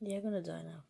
They're gonna die now.